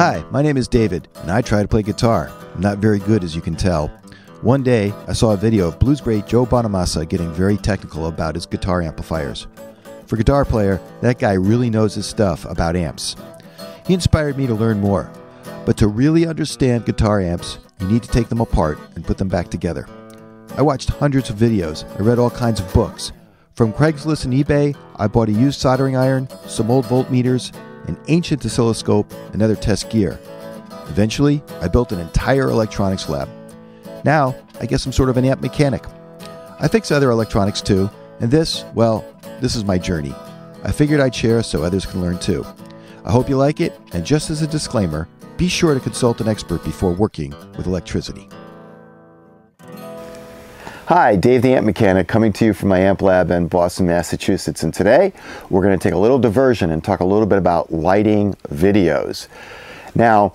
Hi, my name is David, and I try to play guitar. I'm not very good, as you can tell. One day, I saw a video of blues great Joe Bonamassa getting very technical about his guitar amplifiers. For guitar player, that guy really knows his stuff about amps. He inspired me to learn more. But to really understand guitar amps, you need to take them apart and put them back together. I watched hundreds of videos, I read all kinds of books. From Craigslist and eBay, I bought a used soldering iron, some old voltmeters, an ancient oscilloscope, and other test gear. Eventually, I built an entire electronics lab. Now, I guess I'm sort of an amp mechanic. I fix other electronics too, and this, well, this is my journey. I figured I'd share so others can learn too. I hope you like it, and just as a disclaimer, be sure to consult an expert before working with electricity. Hi, Dave the Amp Mechanic coming to you from my amp lab in Boston, Massachusetts. And today we're going to take a little diversion and talk a little bit about lighting videos. Now,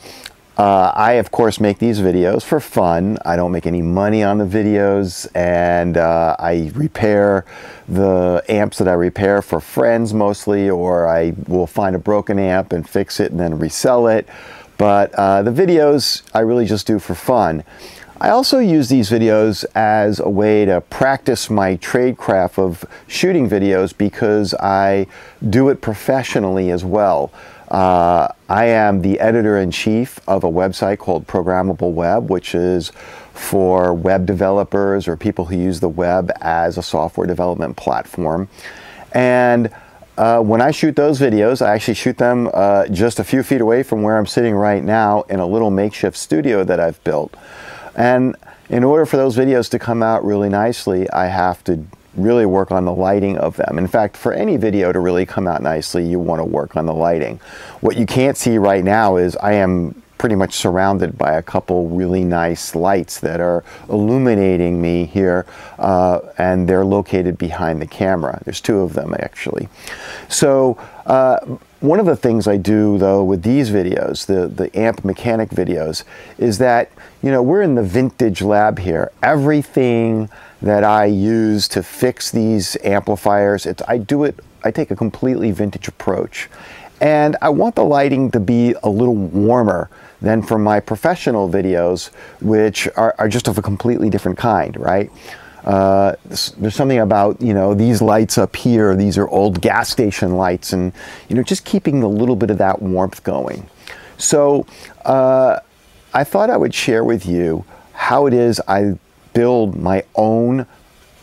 uh, I, of course, make these videos for fun. I don't make any money on the videos, and uh, I repair the amps that I repair for friends mostly, or I will find a broken amp and fix it and then resell it. But uh, the videos I really just do for fun. I also use these videos as a way to practice my tradecraft of shooting videos because I do it professionally as well. Uh, I am the editor-in-chief of a website called Programmable Web, which is for web developers or people who use the web as a software development platform. And uh, when I shoot those videos, I actually shoot them uh, just a few feet away from where I'm sitting right now in a little makeshift studio that I've built. And in order for those videos to come out really nicely, I have to really work on the lighting of them. In fact, for any video to really come out nicely, you want to work on the lighting. What you can't see right now is I am pretty much surrounded by a couple really nice lights that are illuminating me here uh, and they're located behind the camera. There's two of them actually. So uh, one of the things I do though with these videos, the, the amp mechanic videos, is that, you know, we're in the vintage lab here. Everything that I use to fix these amplifiers, it's, I do it, I take a completely vintage approach. And I want the lighting to be a little warmer than for my professional videos, which are, are just of a completely different kind, right? Uh, there's something about you know these lights up here these are old gas station lights and you know just keeping a little bit of that warmth going so uh, I thought I would share with you how it is I build my own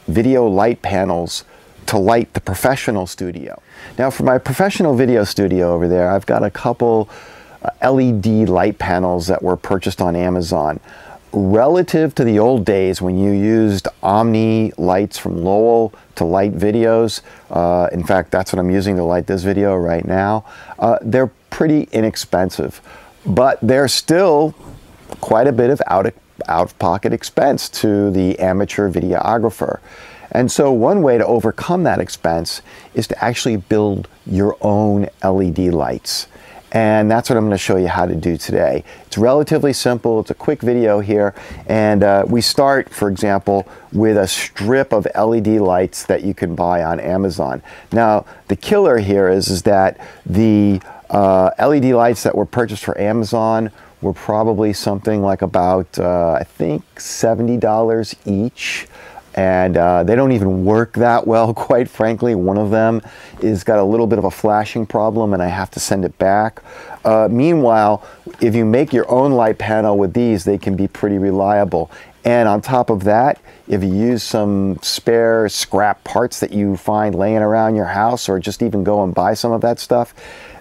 video light panels to light the professional studio now for my professional video studio over there I've got a couple uh, LED light panels that were purchased on Amazon relative to the old days when you used Omni lights from Lowel to light videos, uh, in fact, that's what I'm using to light this video right now, uh, they're pretty inexpensive, but they're still quite a bit of out of, out expense to the amateur videographer. And so one way to overcome that expense is to actually build your own LED lights. And that's what I'm going to show you how to do today. It's relatively simple. It's a quick video here. And uh, we start, for example, with a strip of LED lights that you can buy on Amazon. Now, the killer here is, is that the uh, LED lights that were purchased for Amazon were probably something like about, uh, I think, $70 each and uh, they don't even work that well quite frankly. One of them is got a little bit of a flashing problem and I have to send it back. Uh, meanwhile if you make your own light panel with these they can be pretty reliable. And on top of that if you use some spare scrap parts that you find laying around your house or just even go and buy some of that stuff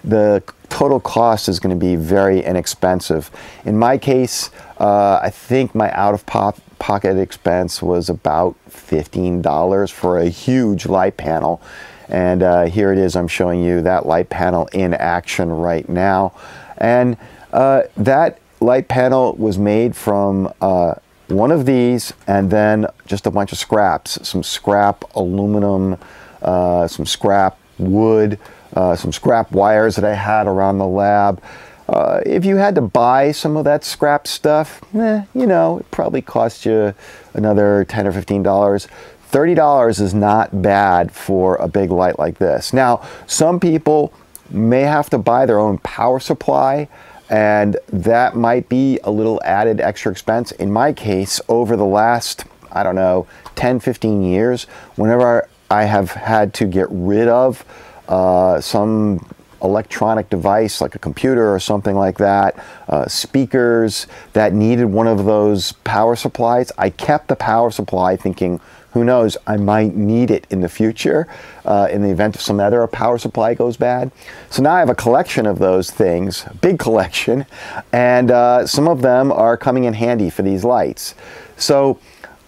the total cost is going to be very inexpensive. In my case uh, I think my out of pop pocket expense was about $15 for a huge light panel. And uh, here it is, I'm showing you that light panel in action right now. And uh, that light panel was made from uh, one of these and then just a bunch of scraps, some scrap aluminum, uh, some scrap wood, uh, some scrap wires that I had around the lab. Uh, if you had to buy some of that scrap stuff, eh, you know, it probably cost you another 10 or 15 dollars. $30 is not bad for a big light like this. Now, some people may have to buy their own power supply and that might be a little added extra expense. In my case, over the last, I don't know, 10, 15 years, whenever I have had to get rid of uh, some electronic device like a computer or something like that, uh, speakers that needed one of those power supplies, I kept the power supply thinking, who knows, I might need it in the future uh, in the event of some other power supply goes bad. So now I have a collection of those things, big collection, and uh, some of them are coming in handy for these lights. So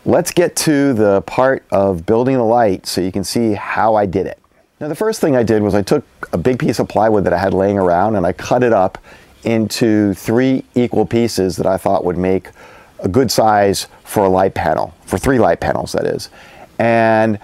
let's get to the part of building the light so you can see how I did it. Now the first thing I did was I took a big piece of plywood that I had laying around and I cut it up into three equal pieces that I thought would make a good size for a light panel, for three light panels, that is. And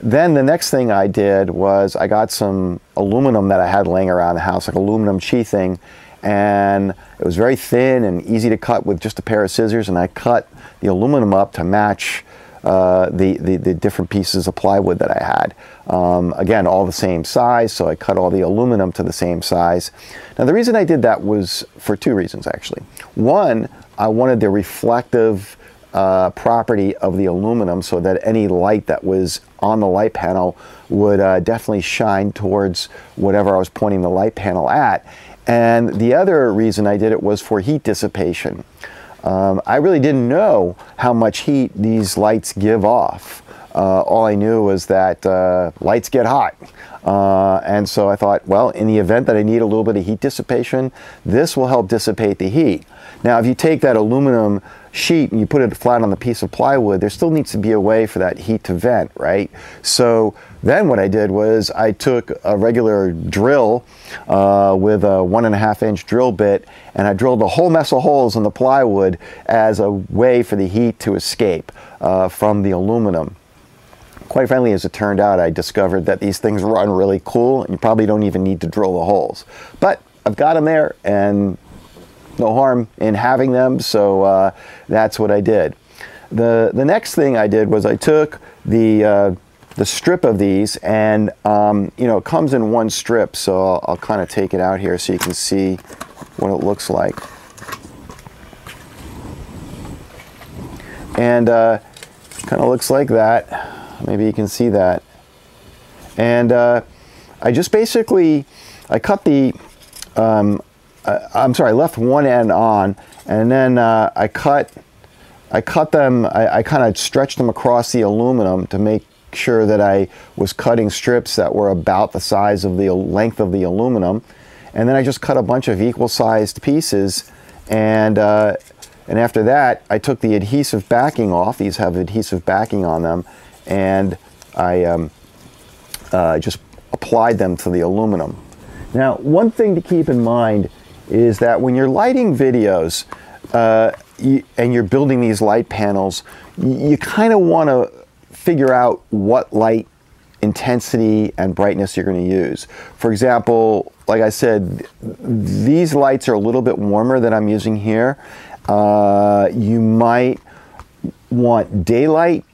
then the next thing I did was I got some aluminum that I had laying around the house, like aluminum sheathing, and it was very thin and easy to cut with just a pair of scissors, and I cut the aluminum up to match uh, the, the, the, different pieces of plywood that I had. Um, again, all the same size, so I cut all the aluminum to the same size. Now the reason I did that was for two reasons actually. One, I wanted the reflective uh, property of the aluminum so that any light that was on the light panel would uh, definitely shine towards whatever I was pointing the light panel at. And the other reason I did it was for heat dissipation. Um, I really didn't know how much heat these lights give off. Uh, all I knew was that uh, lights get hot. Uh, and so I thought, well, in the event that I need a little bit of heat dissipation, this will help dissipate the heat. Now, if you take that aluminum sheet and you put it flat on the piece of plywood, there still needs to be a way for that heat to vent, right? So then what I did was I took a regular drill uh, with a one and a half inch drill bit and I drilled a whole mess of holes in the plywood as a way for the heat to escape uh, from the aluminum. Quite frankly, as it turned out, I discovered that these things run really cool and you probably don't even need to drill the holes. But I've got them there and no harm in having them, so uh, that's what I did. The, the next thing I did was I took the, uh, the strip of these and um, you know it comes in one strip so I'll, I'll kind of take it out here so you can see what it looks like. And uh, kind of looks like that. Maybe you can see that. And uh, I just basically, I cut the um, uh, I'm sorry, I left one end on, and then uh, I cut, I cut them, I, I kind of stretched them across the aluminum to make sure that I was cutting strips that were about the size of the length of the aluminum. And then I just cut a bunch of equal sized pieces and uh, and after that I took the adhesive backing off. These have adhesive backing on them and I um, uh, just applied them to the aluminum. Now one thing to keep in mind is that when you're lighting videos uh, you, and you're building these light panels, you, you kind of want to figure out what light intensity and brightness you're going to use. For example, like I said, these lights are a little bit warmer than I'm using here. Uh, you might want daylight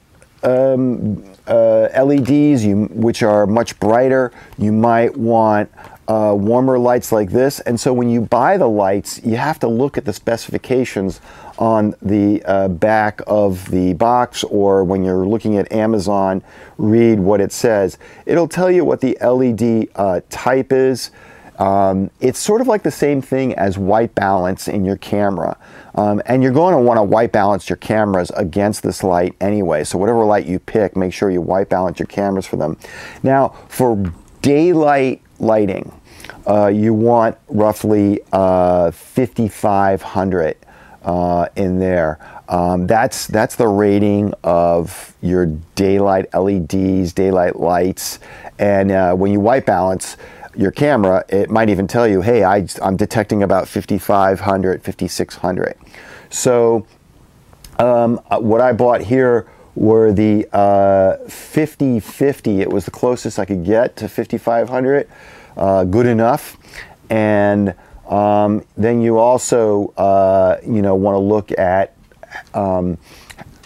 um, uh, LEDs, you, which are much brighter. You might want uh, warmer lights like this. And so when you buy the lights, you have to look at the specifications on the uh, back of the box or when you're looking at Amazon, read what it says. It'll tell you what the LED uh, type is. Um, it's sort of like the same thing as white balance in your camera. Um, and you're going to want to white balance your cameras against this light anyway. So whatever light you pick, make sure you white balance your cameras for them. Now, for daylight lighting, uh, you want roughly uh, 5,500 uh, in there. Um, that's that's the rating of your daylight LEDs, daylight lights, and uh, when you white balance your camera, it might even tell you, hey, I, am detecting about 5,500, 5,600. So um, uh, what I bought here were the 50-50. It was the closest I could get to 5,500 uh, good enough. And um, then you also, uh, you know, want to look at um,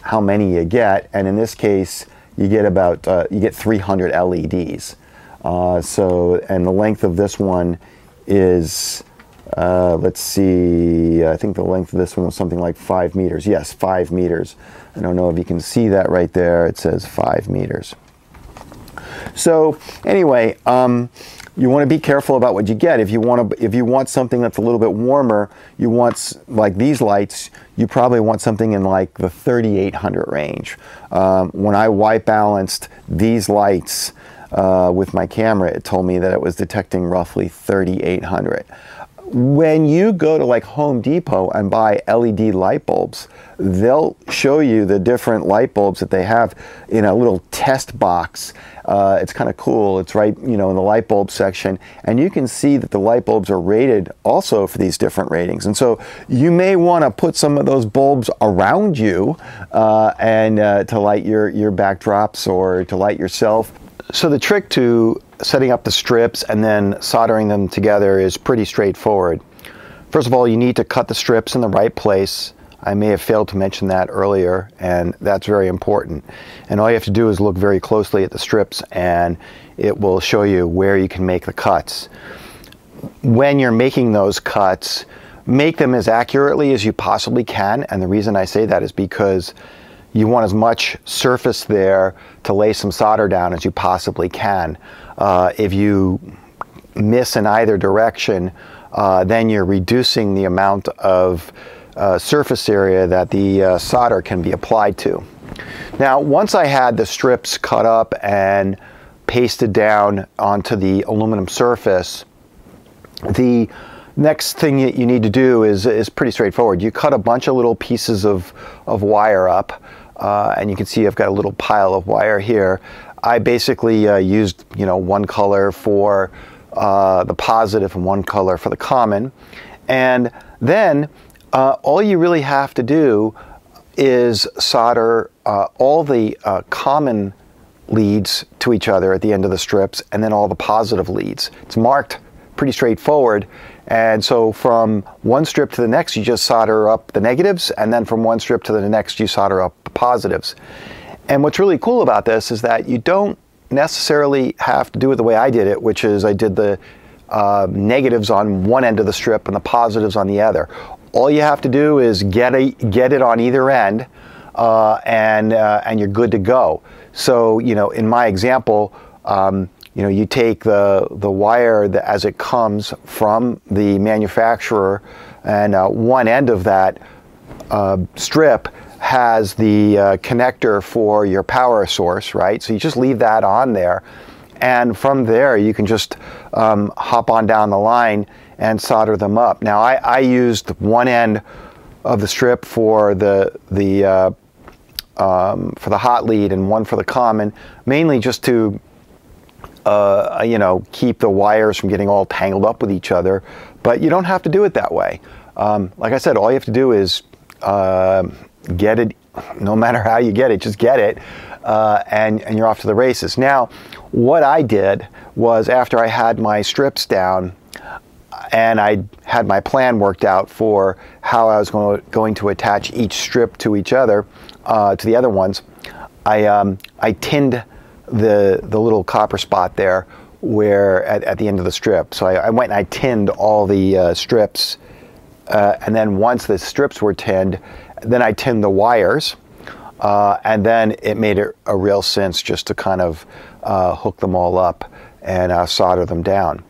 how many you get. And in this case, you get about, uh, you get 300 LEDs. Uh, so, and the length of this one is uh, let's see, I think the length of this one was something like five meters. Yes, five meters. I don't know if you can see that right there. It says five meters. So anyway, um, you want to be careful about what you get. If you want to, if you want something that's a little bit warmer, you want like these lights. You probably want something in like the 3800 range. Um, when I white balanced these lights uh, with my camera, it told me that it was detecting roughly 3800 when you go to like Home Depot and buy LED light bulbs, they'll show you the different light bulbs that they have in a little test box. Uh, it's kind of cool. It's right, you know, in the light bulb section, and you can see that the light bulbs are rated also for these different ratings. And so you may want to put some of those bulbs around you uh, and uh, to light your your backdrops or to light yourself. So the trick to setting up the strips and then soldering them together is pretty straightforward. First of all, you need to cut the strips in the right place. I may have failed to mention that earlier, and that's very important. And all you have to do is look very closely at the strips, and it will show you where you can make the cuts. When you're making those cuts, make them as accurately as you possibly can. And the reason I say that is because you want as much surface there to lay some solder down as you possibly can. Uh, if you miss in either direction, uh, then you're reducing the amount of uh, surface area that the uh, solder can be applied to. Now, once I had the strips cut up and pasted down onto the aluminum surface, the next thing that you need to do is, is pretty straightforward. You cut a bunch of little pieces of, of wire up uh, and you can see I've got a little pile of wire here. I basically uh, used you know one color for uh, the positive and one color for the common, and then uh, all you really have to do is solder uh, all the uh, common leads to each other at the end of the strips, and then all the positive leads. It's marked pretty straightforward. And so from one strip to the next, you just solder up the negatives, and then from one strip to the next, you solder up positives. And what's really cool about this is that you don't necessarily have to do it the way I did it, which is I did the uh, negatives on one end of the strip and the positives on the other. All you have to do is get, a, get it on either end, uh, and, uh, and you're good to go. So, you know, in my example, um, you know, you take the, the wire that, as it comes from the manufacturer, and uh, one end of that uh, strip has the uh, connector for your power source, right? So you just leave that on there. And from there, you can just um, hop on down the line and solder them up. Now, I, I used one end of the strip for the, the, uh, um, for the hot lead and one for the common, mainly just to uh, you know, keep the wires from getting all tangled up with each other. But you don't have to do it that way. Um, like I said, all you have to do is uh, get it, no matter how you get it, just get it, uh, and, and you're off to the races. Now, what I did was after I had my strips down, and I had my plan worked out for how I was going to, going to attach each strip to each other, uh, to the other ones. I, um, I tinned the, the little copper spot there where at, at the end of the strip. So I, I went and I tinned all the uh, strips. Uh, and then once the strips were tinned, then I tinned the wires. Uh, and then it made a, a, real sense just to kind of uh, hook them all up and uh, solder them down.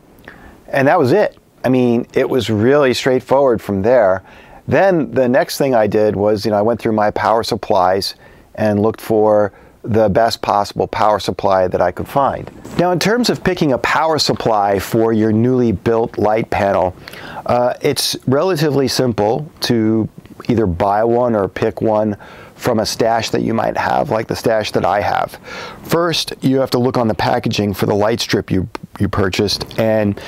And that was it. I mean, it was really straightforward from there. Then the next thing I did was, you know, I went through my power supplies and looked for the best possible power supply that I could find. Now in terms of picking a power supply for your newly built light panel, uh, it's relatively simple to either buy one or pick one from a stash that you might have, like the stash that I have. First, you have to look on the packaging for the light strip you, you purchased and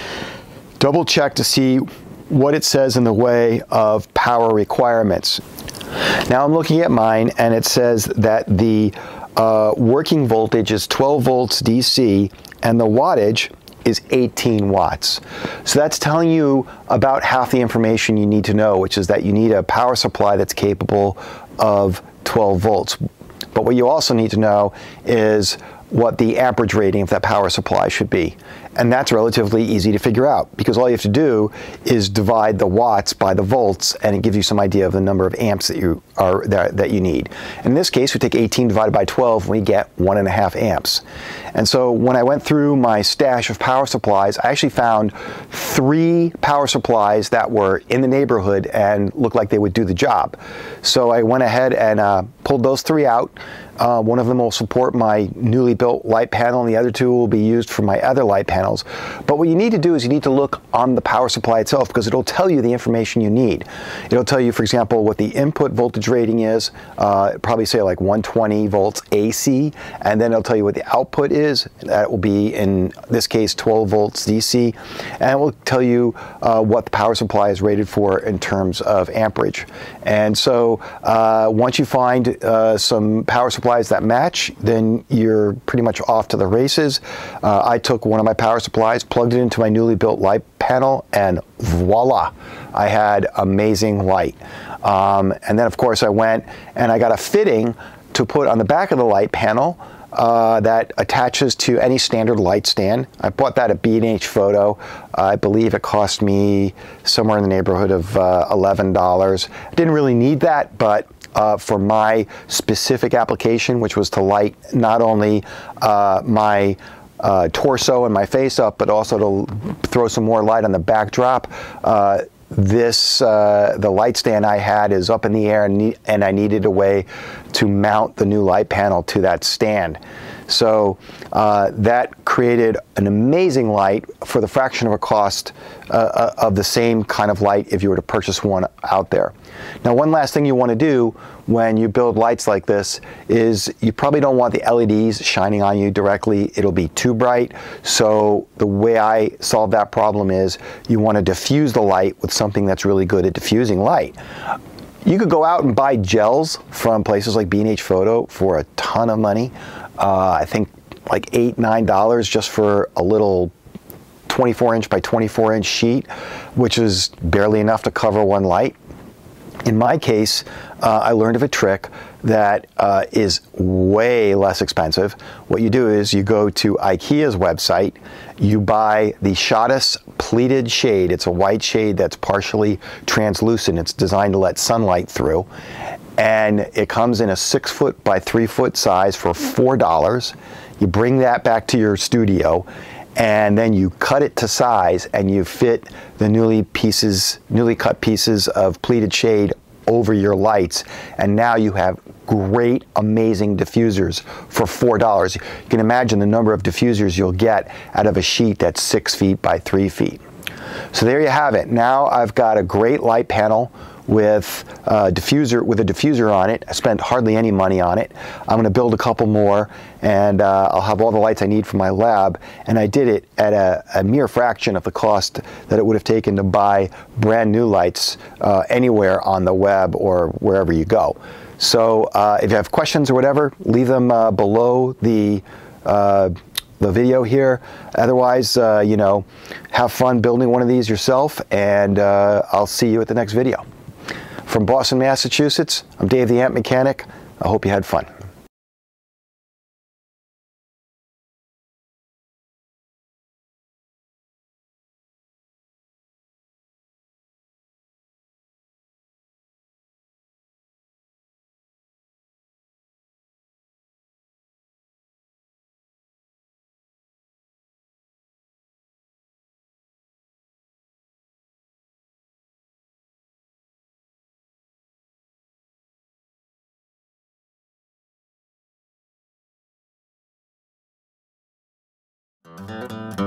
double check to see what it says in the way of power requirements. Now I'm looking at mine and it says that the uh, working voltage is 12 volts DC and the wattage is 18 watts. So that's telling you about half the information you need to know, which is that you need a power supply that's capable of 12 volts. But what you also need to know is what the amperage rating of that power supply should be. And that's relatively easy to figure out because all you have to do is divide the watts by the volts and it gives you some idea of the number of amps that you are that, that you need. In this case, we take 18 divided by 12 and we get one and a half amps. And so when I went through my stash of power supplies, I actually found three power supplies that were in the neighborhood and looked like they would do the job. So I went ahead and uh, pulled those three out uh, one of them will support my newly built light panel and the other two will be used for my other light panels. But what you need to do is you need to look on the power supply itself because it'll tell you the information you need. It'll tell you, for example, what the input voltage rating is, uh, probably say like 120 volts AC, and then it'll tell you what the output is. That will be, in this case, 12 volts DC, and it will tell you uh, what the power supply is rated for in terms of amperage. And so uh, once you find uh, some power supply supplies that match, then you're pretty much off to the races. Uh, I took one of my power supplies, plugged it into my newly built light panel, and voila, I had amazing light. Um, and then, of course, I went and I got a fitting to put on the back of the light panel. Uh, that attaches to any standard light stand. I bought that at B&H Photo. I believe it cost me somewhere in the neighborhood of uh, $11. I didn't really need that, but uh, for my specific application, which was to light not only uh, my uh, torso and my face up, but also to throw some more light on the backdrop. Uh, this uh, the light stand I had is up in the air and, and I needed a way to mount the new light panel to that stand. So uh, that created an amazing light for the fraction of a cost uh, uh, of the same kind of light if you were to purchase one out there. Now one last thing you want to do when you build lights like this is you probably don't want the LEDs shining on you directly. It'll be too bright. So the way I solve that problem is you want to diffuse the light with something that's really good at diffusing light. You could go out and buy gels from places like B&H Photo for a ton of money. Uh, I think like eight, nine dollars just for a little 24 inch by 24 inch sheet, which is barely enough to cover one light. In my case, uh, I learned of a trick that uh, is way less expensive. What you do is you go to IKEA's website, you buy the Schottis pleated shade. It's a white shade that's partially translucent. It's designed to let sunlight through. And it comes in a six foot by three foot size for $4. You bring that back to your studio and then you cut it to size and you fit the newly pieces, newly cut pieces of pleated shade over your lights. And now you have great, amazing diffusers for $4. You can imagine the number of diffusers you'll get out of a sheet that's six feet by three feet. So there you have it. Now I've got a great light panel with a diffuser with a diffuser on it. I spent hardly any money on it. I'm going to build a couple more, and uh, I'll have all the lights I need for my lab. And I did it at a, a, mere fraction of the cost that it would have taken to buy brand new lights uh, anywhere on the web or wherever you go. So uh, if you have questions or whatever, leave them uh, below the uh, the video here. Otherwise, uh, you know, have fun building one of these yourself, and I'll see you at the next video. From Boston, Massachusetts, I'm Dave the Amp Mechanic. I hope you had fun. Música